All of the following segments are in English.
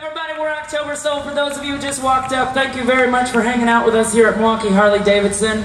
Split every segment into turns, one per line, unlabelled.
Everybody, we're October Soul. For those of you who just walked up, thank you very much for hanging out with us here at Milwaukee Harley-Davidson.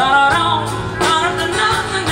But I not on. nothing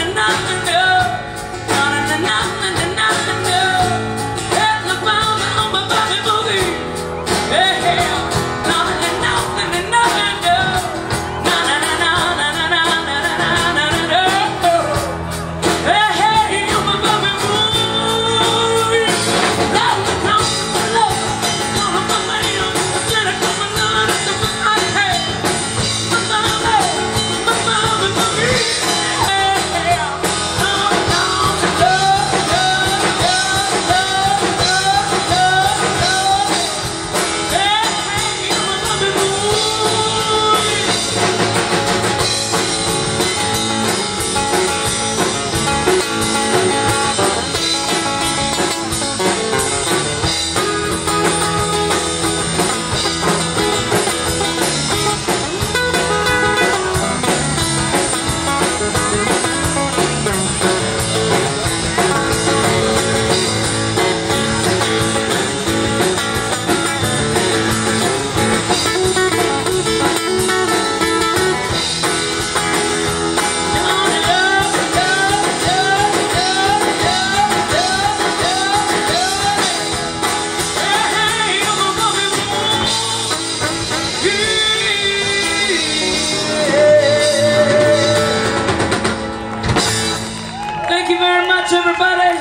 you very much, everybody.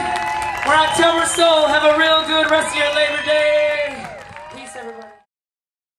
We're October Soul. Have a real good rest of your Labor Day.